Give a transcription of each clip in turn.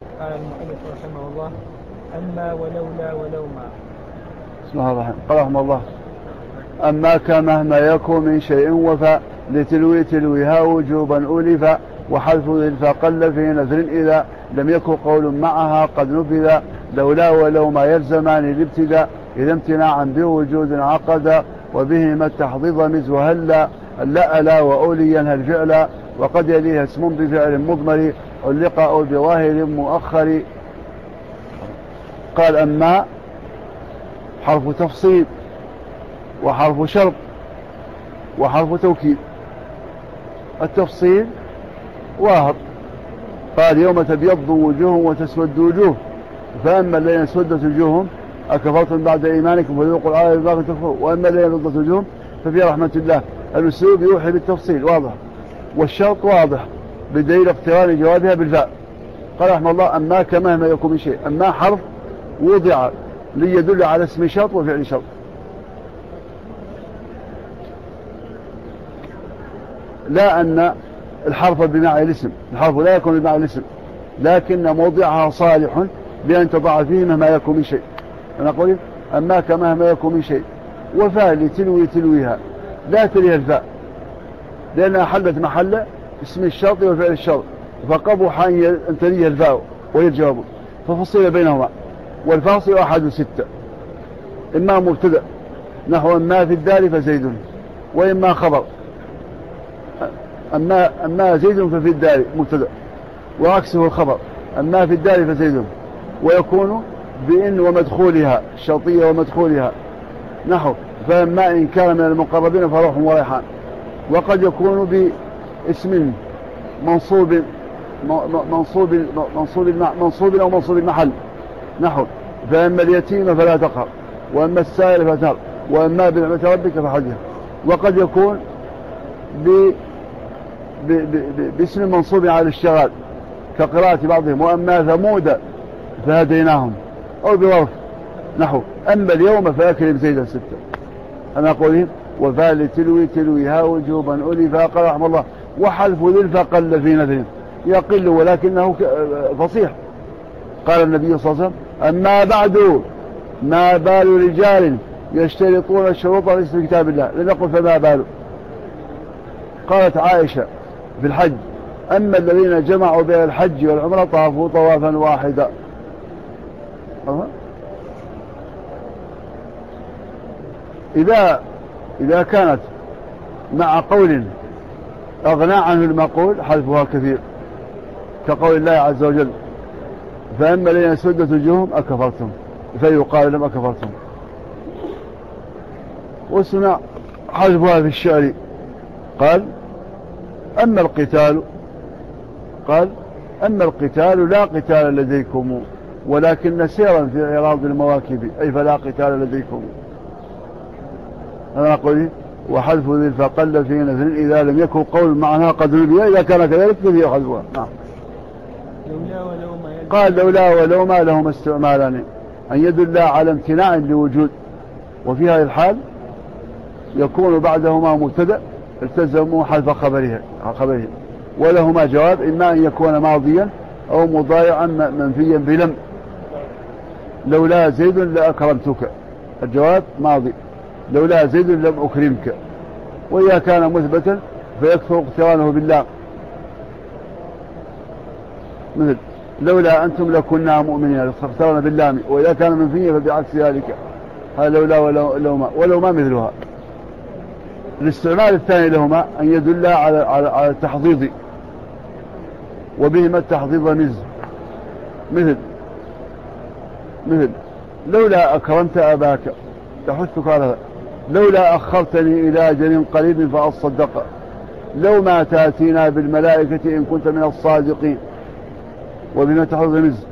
قال المؤلف رحمه الله أما ولولا ولوما. بسم الله الرحمن قال رحمه الله. أما كمهما يكون من شيء وفى لتلوي تلويها وجوبا ألفا وحذف ذي قل في نذر إذا لم يكن قول معها قد نفذ. لولا ولو ما يلزمان الابتداء إذا امتناعا بوجود عقد وبهما التحضيض مز وهلا لا ألا وأوليا هل فعلا وقد يليها اسم بفعل مضمر. أو بظاهر مؤخر. قال أما حرف تفصيل وحرف شرط وحرف توكيد. التفصيل واهر قال يوم تبيض وجوه وتسود وجوه. فأما الذين اسودت وجوههم أكفرتم بعد إيمانكم فذوقوا العذاب بما تكفروا. وأما الذين ردت وجوههم ففي رحمة الله. الأسلوب يوحي بالتفصيل واضح. والشرط واضح. بدليل اقتران جوابها بالفاء قال رحمه الله أما كمهما يكون من شيء. أما حرف وضع ليدل على اسم شرط وفعل شرط. لا أن الحرف بمعنى الاسم. الحرف لا يكون بمعنى الاسم. لكن موضعها صالح بأن تضع فيه مهما يكون من شيء. أنا أقول أما كمهما يكون من شيء. وفاء لتلوي تلويها. لا تليها الفاء. لأنها حلت محل اسم الشرط وفعل الشرط. فقبح أن تليها الفاء وهي الجواب. ففصل بينهما. والفاصل أحد ستة إما مبتدأ نحو ما في الدار فزيد. وإما خبر. أما, أما زيد ففي الدار مبتدأ. وعكسه الخبر. أما في الدار فزيد. ويكون بإن ومدخولها الشرطية ومدخولها. نحو فأما إن كان من المقربين فروح وريحان وقد يكون باسم منصوب منصوب منصوب منصوب أو منصوب المحل نحو. فأما اليتيم فلا تقهر وأما السائل فتهر وأما بنعمة ربك فحدها وقد يكون ب باسم منصوب على الشغال كقراءة بعضهم وأما ثمود فهديناهم أو بظرف نحو. أما اليوم فأكرم زيدا ستة أنا أقول وفال تلوي تلويها وجوبا ألفا قال رحمه الله. وحلف ذلفا قل في نذر يقل ولكنه فصيح. قال النبي صلى الله عليه وسلم أما بعد ما بال رجال يشترطون الشروط ليس في كتاب الله. لم يقل فما بال. قالت عائشة في الحج أما الذين جمعوا بين الحج والعمرة طافوا طوافا واحدا. إذا إذا كانت مع قول أغنى عنه المقول حذفها كثير كقول الله عز وجل فأما الذين سدت وجوههم أكفرتم فيقال لهم أكفرتم وسمع حذفها في الشعر قال أما القتال قال أما القتال لا قتال لديكم ولكن سيرا في عراض المواكب أي فلا قتال لديكم أنا أقول وحذف ذي فقل في نذر إذا لم يكن قول معناها قد نبي. إذا كان كذلك فهي حذفها نعم. لولا ولو ما قال لولا ولو ما لهما استعمالان. أن يدل على امتناع لوجود. وفي هذه الحال يكون بعدهما مبتدأ. التزموا حذف خبره خبره ولهما جواب إما أن يكون ماضيا أو مضايعا منفيا بلم. لولا زيد لأكرمتك. الجواب ماضي. لولا زيد لم أكرمك. وإذا كان مثبتا فيكثر اقترانه بالله. مثل لولا أنتم لكنا مؤمنين اقترن باللام وإذا كان منفيا فبعكس ذلك. هذا لولا ولو ما ولو ما مثلها. الاستعمال الثاني لهما أن يدل على على, على التحضيض. وبهما التحضيض مز مثل مثل لولا أكرمت أباك تحثك على لولا أخرتني إلى أجل قريب فأصدق. لو ما تأتينا بالملائكة إن كنت من الصادقين. وبما تحضر مز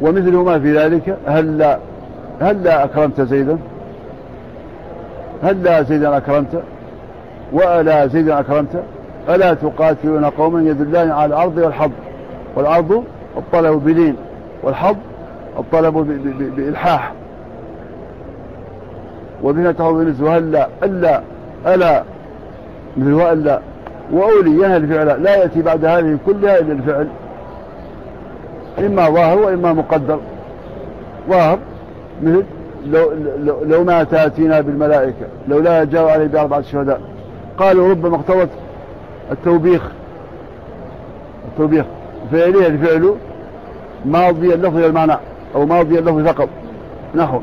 ومثلهما في ذلك هلا هلا أكرمت زيدا؟ هلا زيدا أكرمت؟ وألا زيدا أكرمت؟ ألا تقاتلون قوما يدلان على الأرض والحظ والأرض الطلب بلين والحظ الطلب بإلحاح. تحضر نزل وهلا ألا ألا مثل وألا وأولي ينهى الفعل لا يأتي بعد هذه كلها إلا الفعل. إما ظاهر وإما مقدر. ظاهر مثل لو, لو, لو ما تأتينا بالملائكة لو لا جاءوا عليه بأربعة شهداء. قالوا ربما اقتضت التوبيخ. التوبيخ. فعليه الفعل ماضي اللفظ المعنى أو ماضي اللفظ فقط. نحو.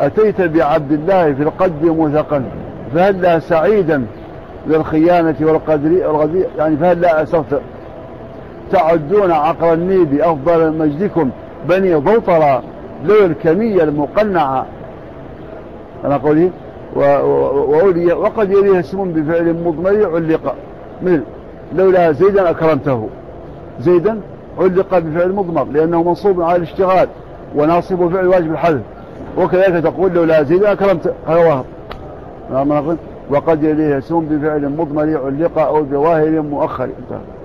أتيت بعبد الله في القد مثقا فهل لا سعيدا للخيانة والقدر يعني فهل لا أسرت تعدون عقر النيب أفضل مجدكم بني ضوطرا لو الكمية المقنعة. أنا قولي وأولي وقد يليها اسم بفعل مضمر علق. مثل لولا زيدا أكرمته. زيدا علق بفعل مضمر لأنه منصوب على الاشتغال وناصب فعل واجب الحذف. وكذلك تقول لولا زيدا أكرمت هذا واهب وقد يليه اسم بفعل مضمر علق أو بظاهر مؤخر. انتهى.